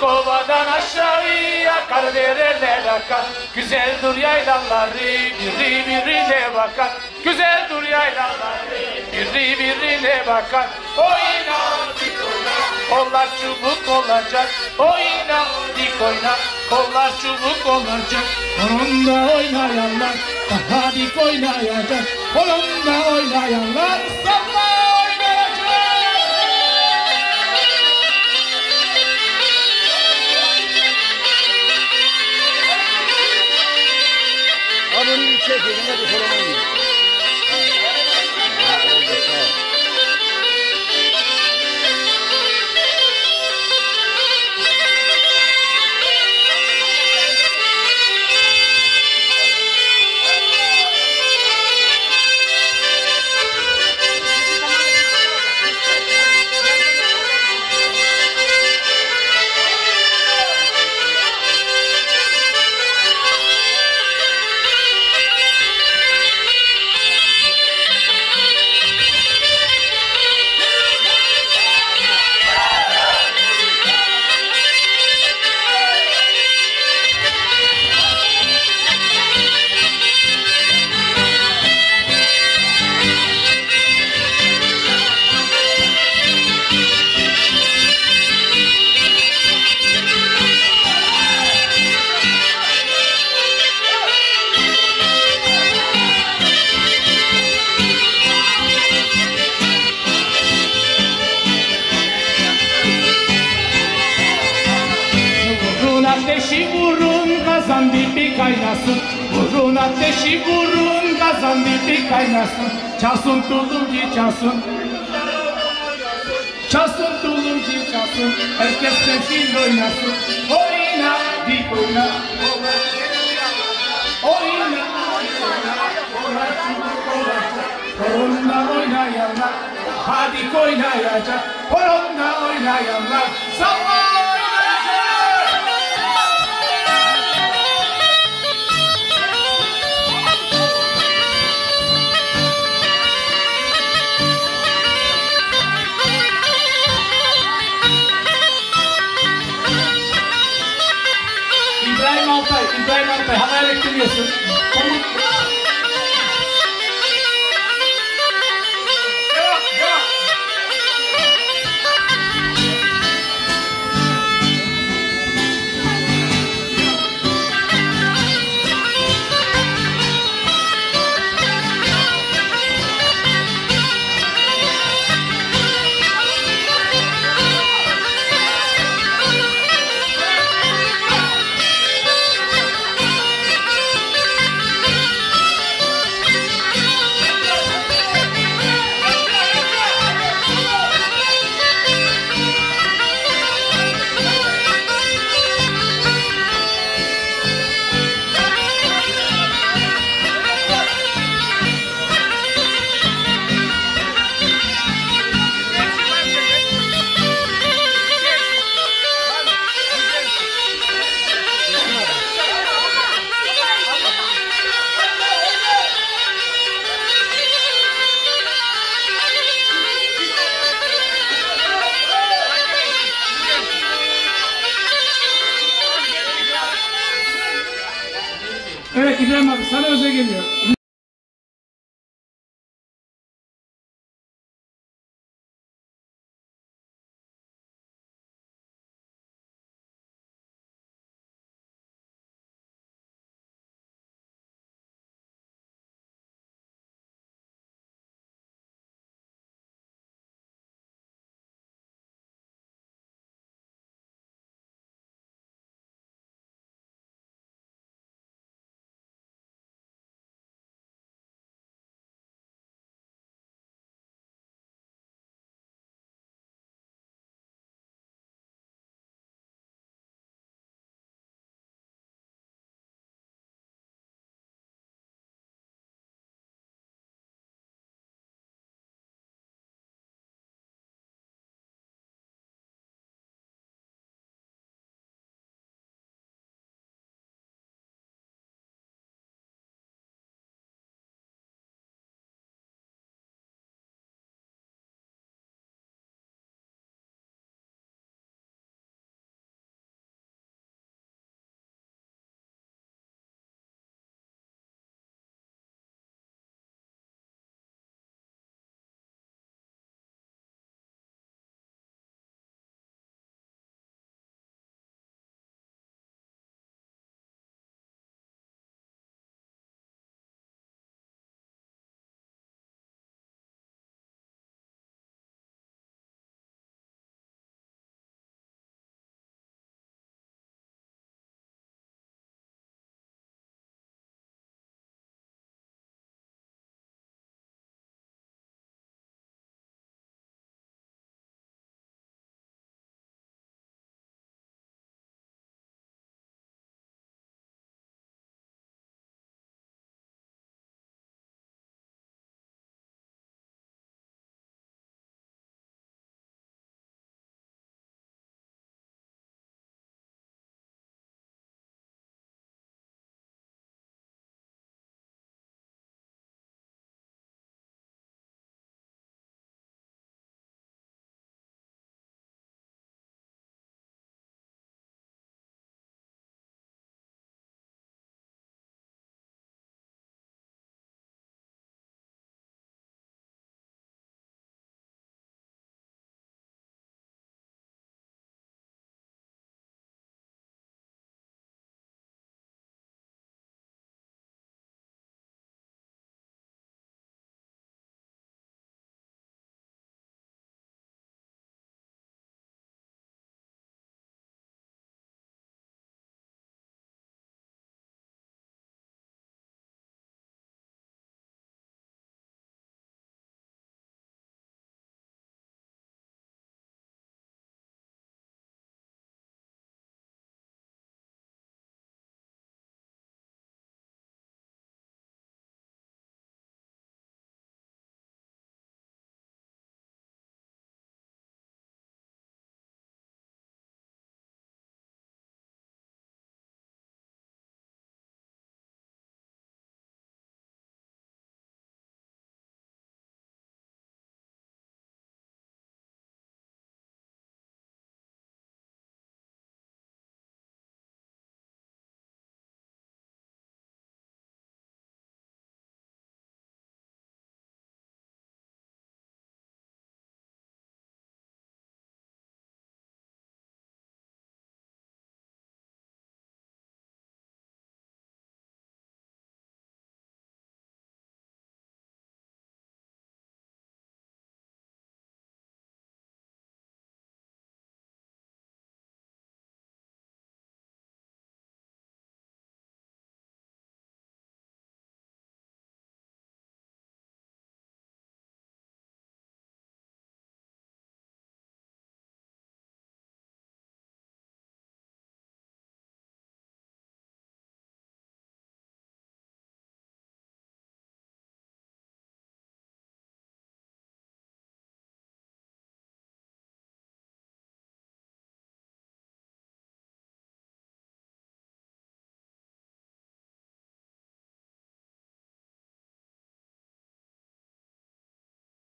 Kovadan aşağıya kar dereler akar Güzel dur yaylaları biri birine bakar. Güzel dur yaylaları biri birine bakar. O inan dik oynar kollar çubuk olacak. O inan dik oynar kollar çubuk olacak. Horonda oynayanlar daha dik oynayacak. Horonda oynayanlar sallar kazan dibi kaynasın. Vurun ateşi vurun kazan dibi kaynasın. Çalsın tulumcu çalsın. Çalsın tulumcu çalsın. Herkes sevşin oynasın. Oyna dik oyna. Oyna. Horonda oynayanlar Hadi oynayacak. Horonda oynayanlar Salla です。İbrahim abi sana özel geliyor.